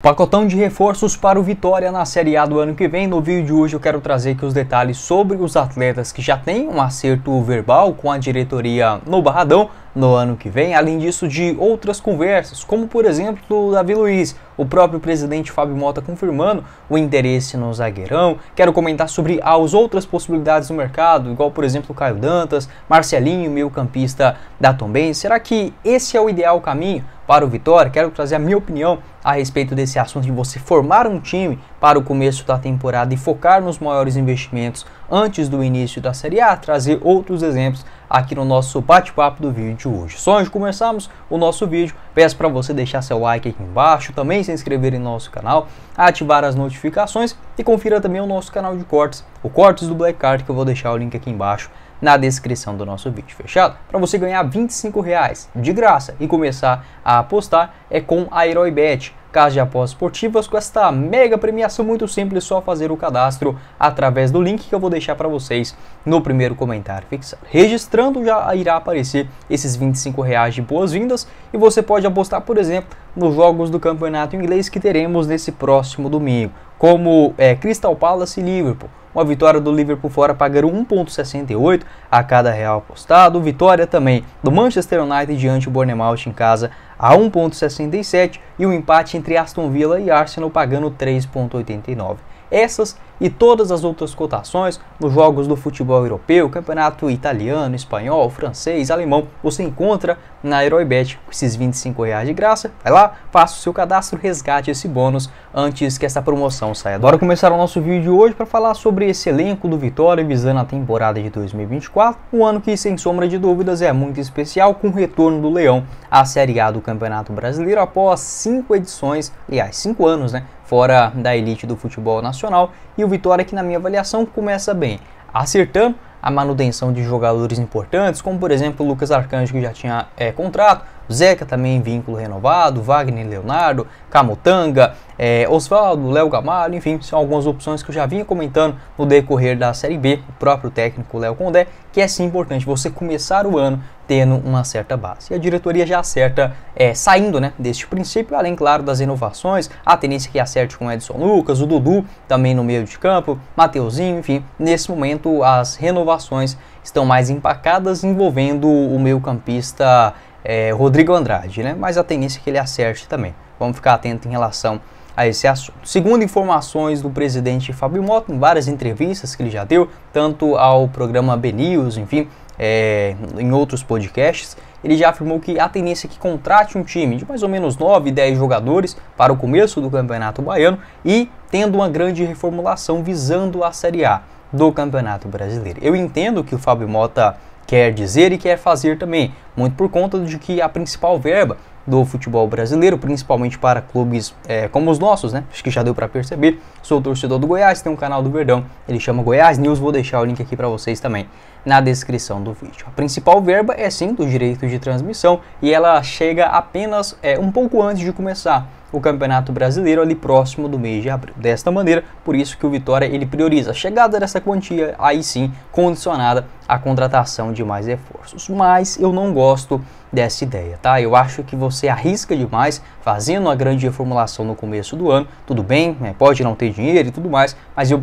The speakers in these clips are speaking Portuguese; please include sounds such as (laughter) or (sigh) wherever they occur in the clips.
Pacotão de reforços para o Vitória na Série A do ano que vem. No vídeo de hoje eu quero trazer aqui os detalhes sobre os atletas que já têm um acerto verbal com a diretoria no Barradão no ano que vem, além disso de outras conversas, como por exemplo do Davi Luiz, o próprio presidente Fábio Mota confirmando o interesse no zagueirão. Quero comentar sobre as outras possibilidades no mercado, igual por exemplo Caio Dantas, Marcelinho, meio campista da Tomben. Será que esse é o ideal caminho? Para o Vitória, quero trazer a minha opinião a respeito desse assunto de você formar um time para o começo da temporada e focar nos maiores investimentos antes do início da Série A, trazer outros exemplos aqui no nosso bate-papo do vídeo de hoje. Só antes de começarmos o nosso vídeo, peço para você deixar seu like aqui embaixo, também se inscrever em nosso canal, ativar as notificações e confira também o nosso canal de cortes, o Cortes do Black Card, que eu vou deixar o link aqui embaixo na descrição do nosso vídeo, fechado? Para você ganhar 25 reais de graça e começar a apostar é com a HeroiBet. Caso de apostas esportivas com esta mega premiação muito simples, só fazer o cadastro através do link que eu vou deixar para vocês no primeiro comentário fixado. Registrando já irá aparecer esses 25 reais de boas-vindas e você pode apostar, por exemplo, nos jogos do campeonato inglês que teremos nesse próximo domingo, como é, Crystal Palace e Liverpool. Uma vitória do Liverpool fora pagaram 1,68 a cada real apostado. Vitória também do Manchester United diante do Bournemouth em casa a 1,67 e o um empate entre Aston Villa e Arsenal pagando 3,89. Essas e todas as outras cotações nos jogos do futebol europeu, campeonato italiano, espanhol, francês, alemão, você encontra na HeroiBet com esses 25 reais de graça. Vai lá, faça o seu cadastro, resgate esse bônus antes que essa promoção saia. Bora começar o nosso vídeo de hoje para falar sobre esse elenco do Vitória visando a temporada de 2024, um ano que sem sombra de dúvidas é muito especial com o retorno do Leão à Série A do Campeonato Brasileiro após cinco edições, aliás, cinco anos, né? Fora da elite do futebol nacional. E o Vitória, que na minha avaliação começa bem, acertando a manutenção de jogadores importantes, como por exemplo o Lucas Arcanjo, que já tinha é, contrato, Zeca também vínculo renovado, Wagner Leonardo, Camutanga, é, Oswaldo, Léo Gamalho, enfim, são algumas opções que eu já vinha comentando no decorrer da Série B, o próprio técnico Léo Condé, que é sim importante você começar o ano tendo uma certa base. E a diretoria já acerta é, saindo né, deste princípio, além, claro, das inovações, a tendência que acerte com Edson Lucas, o Dudu também no meio de campo, Mateuzinho, enfim, nesse momento as renovações estão mais empacadas envolvendo o meio campista é, Rodrigo Andrade, né? mas a tendência é que ele acerte também. Vamos ficar atento em relação a esse assunto. Segundo informações do presidente Fábio Mota, em várias entrevistas que ele já deu, tanto ao programa B News, enfim, é, em outros podcasts, ele já afirmou que a tendência é que contrate um time de mais ou menos 9, 10 jogadores para o começo do Campeonato Baiano e tendo uma grande reformulação visando a Série A do Campeonato Brasileiro. Eu entendo que o Fábio Mota quer dizer e quer fazer também, muito por conta de que a principal verba do futebol brasileiro, principalmente para clubes é, como os nossos, né? Acho que já deu para perceber. Sou torcedor do Goiás, tem um canal do Verdão, ele chama Goiás News, vou deixar o link aqui para vocês também na descrição do vídeo. A principal verba é sim do direito de transmissão e ela chega apenas é, um pouco antes de começar o Campeonato Brasileiro ali próximo do mês de abril. Desta maneira, por isso que o Vitória ele prioriza a chegada dessa quantia, aí sim, condicionada à contratação de mais reforços. Mas eu não gosto dessa ideia, tá? Eu acho que você arrisca demais fazendo uma grande reformulação no começo do ano. Tudo bem, né? pode não ter dinheiro e tudo mais, mas eu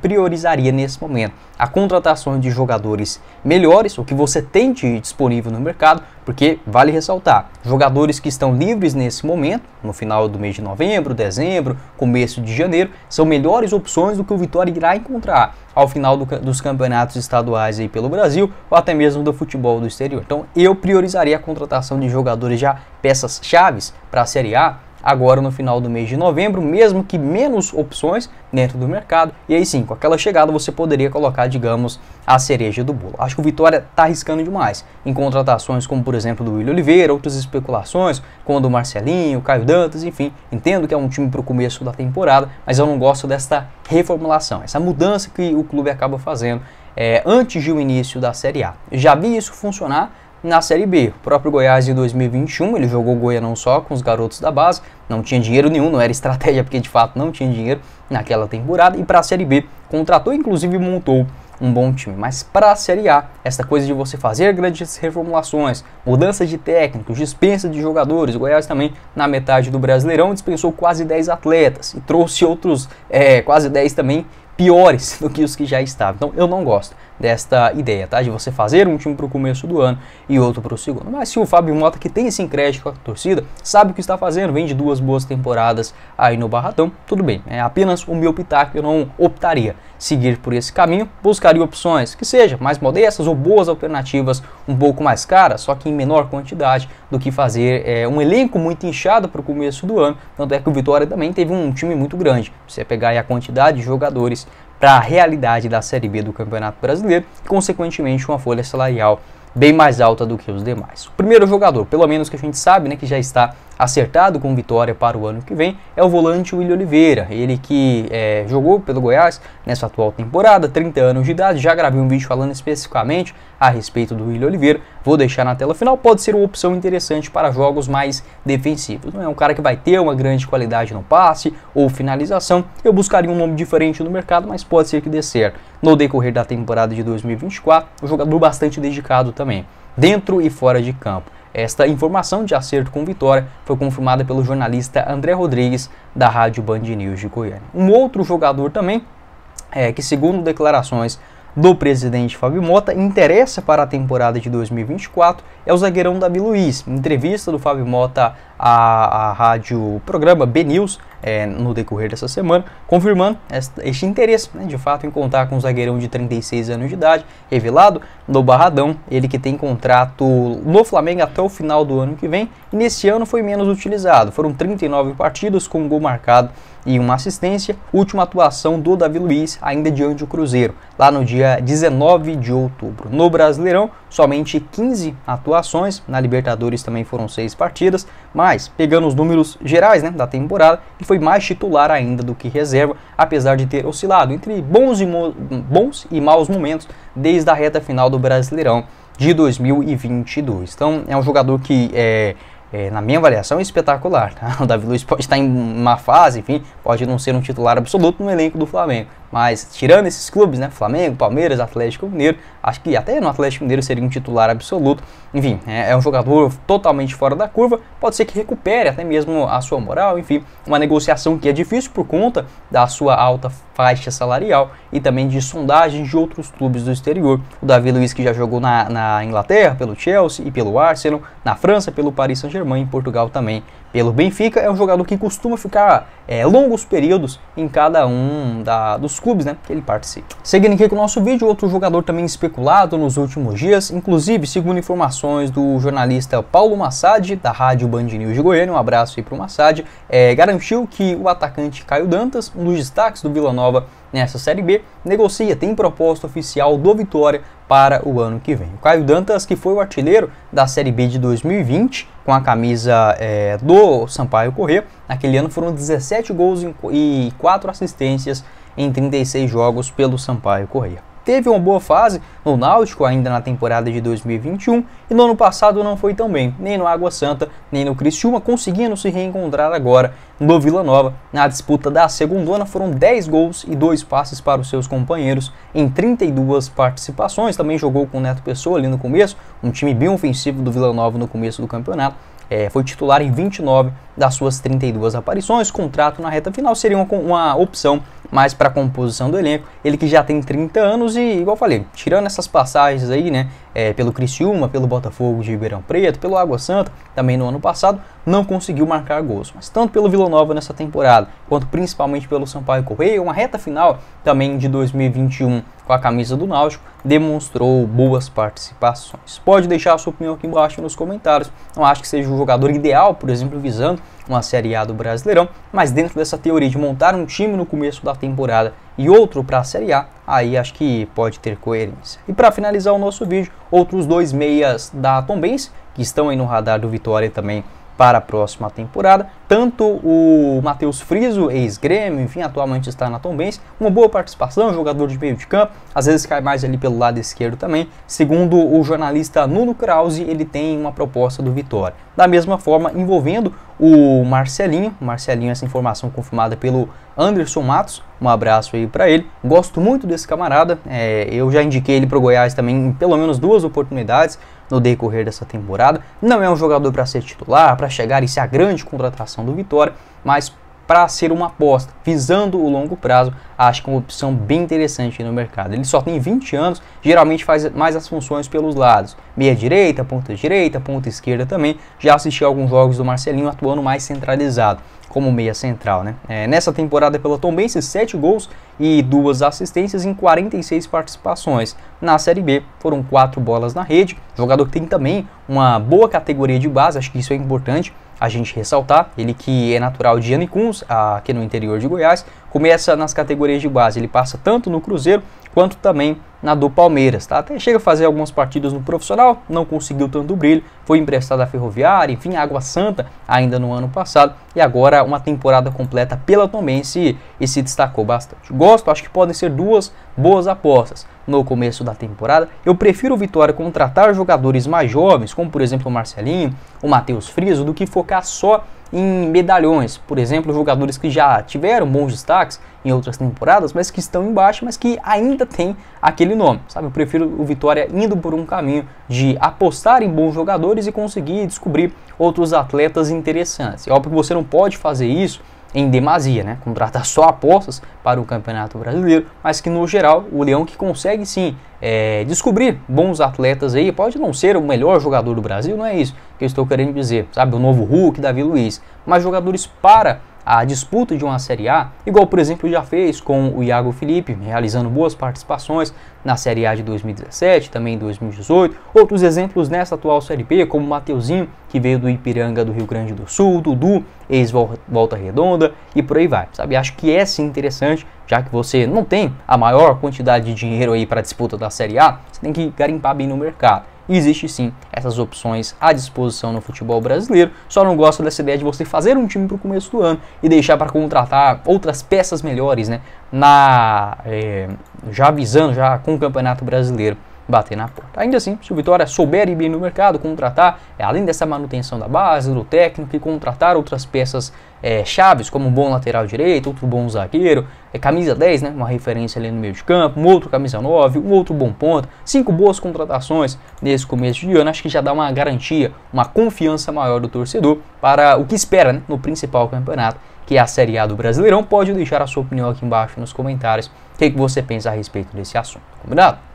priorizaria nesse momento a contratação de jogadores melhores, o que você tem de disponível no mercado, porque vale ressaltar, jogadores que estão livres nesse momento, no final do mês de novembro, dezembro, começo de janeiro, são melhores opções do que o Vitória irá encontrar ao final do, dos campeonatos estaduais aí pelo Brasil ou até mesmo do futebol do exterior. Então eu priorizaria a contratação de jogadores já peças chaves para a Série A agora no final do mês de novembro, mesmo que menos opções dentro do mercado. E aí sim, com aquela chegada você poderia colocar, digamos, a cereja do bolo. Acho que o Vitória está arriscando demais em contratações como, por exemplo, do William Oliveira, outras especulações, como do Marcelinho, Caio Dantas, enfim. Entendo que é um time para o começo da temporada, mas eu não gosto desta reformulação, essa mudança que o clube acaba fazendo é, antes do início da Série A. Já vi isso funcionar na Série B. O próprio Goiás em 2021, ele jogou Goiânia não só com os garotos da base, não tinha dinheiro nenhum, não era estratégia porque de fato não tinha dinheiro naquela temporada. E para a Série B, contratou inclusive montou um bom time. Mas para a Série A, essa coisa de você fazer grandes reformulações, mudança de técnicos, dispensa de jogadores, o Goiás também na metade do Brasileirão dispensou quase 10 atletas e trouxe outros é, quase 10 também piores (laughs) do que os que já estavam. Então eu não gosto desta ideia, tá? De você fazer um time para o começo do ano e outro para o segundo. Mas se o Fábio Mota, que tem esse crédito com a torcida, sabe o que está fazendo, vem de duas boas temporadas aí no Barratão, tudo bem. É apenas o meu pitaco, eu não optaria seguir por esse caminho, buscaria opções que sejam mais modestas ou boas alternativas um pouco mais caras, só que em menor quantidade do que fazer é, um elenco muito inchado para o começo do ano. Tanto é que o Vitória também teve um time muito grande. Você pegar a quantidade de jogadores para a realidade da Série B do Campeonato Brasileiro e, consequentemente, uma folha salarial bem mais alta do que os demais. O primeiro jogador, pelo menos que a gente sabe, né, que já está acertado com vitória para o ano que vem, é o volante William Oliveira. Ele que é, jogou pelo Goiás nessa atual temporada, 30 anos de idade. Já gravei um vídeo falando especificamente a respeito do William Oliveira. Vou deixar na tela final. Pode ser uma opção interessante para jogos mais defensivos. Não é um cara que vai ter uma grande qualidade no passe ou finalização. Eu buscaria um nome diferente no mercado, mas pode ser que dê certo. No decorrer da temporada de 2024, um jogador bastante dedicado também, dentro e fora de campo. Esta informação de acerto com vitória foi confirmada pelo jornalista André Rodrigues, da Rádio Band News de Goiânia. Um outro jogador também, é, que segundo declarações do presidente Fábio Mota interessa para a temporada de 2024 é o zagueirão Davi Luiz. Em entrevista do Fábio Mota à, à rádio programa B News é, no decorrer dessa semana, confirmando este interesse né, de fato em contar com um zagueirão de 36 anos de idade, revelado no Barradão, ele que tem contrato no Flamengo até o final do ano que vem, e nesse ano foi menos utilizado. Foram 39 partidas com um gol marcado e uma assistência. Última atuação do Davi Luiz, ainda diante do Cruzeiro, lá no dia 19 de outubro. No Brasileirão, somente 15 atuações, na Libertadores também foram 6 partidas, mas pegando os números gerais né, da temporada, ele foi mais titular ainda do que reserva, apesar de ter oscilado entre bons e, bons e maus momentos desde a reta final do Brasileirão de 2022. Então é um jogador que é é, na minha avaliação, espetacular. Tá? (laughs) O Davi Luiz pode estar em uma fase, enfim, pode não ser um titular absoluto no elenco do Flamengo. Mas tirando esses clubes, né, Flamengo, Palmeiras, Atlético Mineiro, acho que até no Atlético Mineiro seria um titular absoluto. Enfim, é, é, um jogador totalmente fora da curva, pode ser que recupere até mesmo a sua moral, enfim, uma negociação que é difícil por conta da sua alta faixa salarial e também de sondagens de outros clubes do exterior. O Davi Luiz que já jogou na, na Inglaterra pelo Chelsea e pelo Arsenal, na França pelo Paris Saint-Germain, em Portugal também pelo Benfica, é um jogador que costuma ficar é, longos períodos em cada um da, dos clubes né, que ele participa. Seguindo aqui com o nosso vídeo, outro jogador também especulado nos últimos dias, inclusive segundo informações do jornalista Paulo Massad, da Rádio Band News de Goiânia, um abraço aí para o Massad, é, garantiu que o atacante Caio Dantas, um dos destaques do Vila Nova nessa Série B, negocia, tem proposta oficial do Vitória para o ano que vem. O Caio Dantas, que foi o artilheiro da Série B de 2020, com a camisa é, do Sampaio Corrêa, naquele ano foram 17 gols e 4 assistências em 36 jogos pelo Sampaio Corrêa teve uma boa fase no Náutico ainda na temporada de 2021 e no ano passado não foi tão bem, nem no Água Santa, nem no Criciúma, conseguindo se reencontrar agora no Vila Nova. Na disputa da segunda foram 10 gols e 2 passes para os seus companheiros em 32 participações. Também jogou com o Neto Pessoa ali no começo, um time bem ofensivo do Vila Nova no começo do campeonato. É, foi titular em 29 das suas 32 aparições. Contrato na reta final seria uma, uma opção mais para a composição do elenco. Ele que já tem 30 anos e, igual falei, tirando essas passagens aí, né, é, pelo Criciúma, pelo Botafogo de Ribeirão Preto, pelo Água Santa, também no ano passado, não conseguiu marcar gols. Mas tanto pelo Vila Nova nessa temporada, quanto principalmente pelo Sampaio Correia, uma reta final também de 2021 com a camisa do Náutico, demonstrou boas participações. Pode deixar a sua opinião aqui embaixo nos comentários. Não acho que seja o jogador ideal, por exemplo, visando uma Série A do Brasileirão, mas dentro dessa teoria de montar um time no começo da temporada e outro para a Série A, aí acho que pode ter coerência. E para finalizar o nosso vídeo, outros dois meias da Tombense, que estão aí no radar do Vitória também para a próxima temporada. Tanto o Matheus Friso, ex-grêmio, enfim, atualmente está na Tombense, uma boa participação, jogador de meio de campo, às vezes cai mais ali pelo lado esquerdo também. Segundo o jornalista Nuno Krause, ele tem uma proposta do Vitória. Da mesma forma, envolvendo o Marcelinho, Marcelinho, essa informação confirmada pelo Anderson Matos, um abraço aí para ele. Gosto muito desse camarada, é, eu já indiquei ele para o Goiás também em pelo menos duas oportunidades no decorrer dessa temporada. Não é um jogador para ser titular, para chegar e ser a grande contratação do Vitória, mas para ser uma aposta, visando o longo prazo, acho que é uma opção bem interessante no mercado. Ele só tem 20 anos, geralmente faz mais as funções pelos lados, meia direita, ponta direita, ponta esquerda também. Já assisti alguns jogos do Marcelinho atuando mais centralizado como meia central. Né? É, nessa temporada pela Tombense, 7 gols e duas assistências em 46 participações. Na Série B foram 4 bolas na rede, jogador que tem também uma boa categoria de base, acho que isso é importante a gente ressaltar, ele que é natural de Anicuns, aqui no interior de Goiás, começa nas categorias de base, ele passa tanto no Cruzeiro quanto também na do Palmeiras, tá? Até chega a fazer algumas partidas no profissional, não conseguiu tanto brilho, foi emprestado à Ferroviária, enfim, Água Santa ainda no ano passado e agora uma temporada completa pela Tombense e se destacou bastante. Gosto, acho que podem ser duas boas apostas no começo da temporada. Eu prefiro o Vitória contratar jogadores mais jovens, como por exemplo o Marcelinho, o Matheus Friso, do que focar só em medalhões, por exemplo, jogadores que já tiveram bons destaques em outras temporadas, mas que estão embaixo, mas que ainda tem aquele nome, sabe? Eu prefiro o Vitória indo por um caminho de apostar em bons jogadores e conseguir descobrir outros atletas interessantes. É óbvio que você não pode fazer isso em demasia, né? Contratar só apostas para o Campeonato Brasileiro, mas que no geral o Leão que consegue sim é, descobrir bons atletas aí, pode não ser o melhor jogador do Brasil, não é isso que eu estou querendo dizer, sabe? O novo Hulk, Davi Luiz, mas jogadores para a disputa de uma Série A, igual por exemplo já fez com o Iago Felipe, realizando boas participações na Série A de 2017, também em 2018. Outros exemplos nessa atual Série B, como o Mateuzinho, que veio do Ipiranga do Rio Grande do Sul, Dudu, ex-Volta Redonda e por aí vai, sabe? Acho que é sim interessante, já que você não tem a maior quantidade de dinheiro aí para disputa da Série A, você tem que garimpar bem no mercado. Existe sim essas opções à disposição no futebol brasileiro. Só não gosto dessa ideia de você fazer um time para o começo do ano e deixar para contratar outras peças melhores, né? Na, é, já avisando, já com o Campeonato Brasileiro bater na porta. Ainda assim, se o Vitória souber ir bem no mercado, contratar, é, além dessa manutenção da base, do técnico, e contratar outras peças é, chaves, como um bom lateral direito, outro bom zagueiro, é, camisa 10, né, uma referência ali no meio de campo, um outro camisa 9, um outro bom ponto, cinco boas contratações nesse começo de ano, acho que já dá uma garantia, uma confiança maior do torcedor para o que espera né, no principal campeonato, que é a Série A do Brasileirão. Pode deixar a sua opinião aqui embaixo nos comentários, o que, que você pensa a respeito desse assunto, combinado?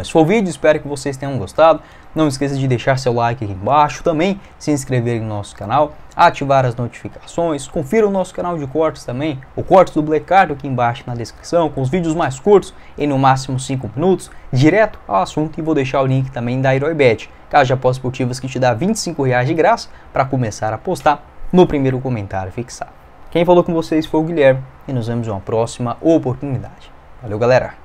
Esse foi o vídeo, espero que vocês tenham gostado. Não esqueça de deixar seu like aqui embaixo, também se inscrever no nosso canal, ativar as notificações, confira o nosso canal de cortes também, o corte do Black Card aqui embaixo na descrição, com os vídeos mais curtos, em no máximo 5 minutos, direto ao assunto e vou deixar o link também da HeroiBet, caixa pós-esportivas que te dá 25 reais de graça para começar a postar no primeiro comentário fixado. Quem falou com vocês foi o Guilherme e nos vemos em uma próxima oportunidade. Valeu, galera!